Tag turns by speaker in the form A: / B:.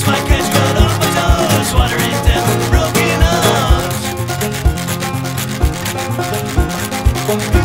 A: lost my catch, cut off my nose. Water is down broken.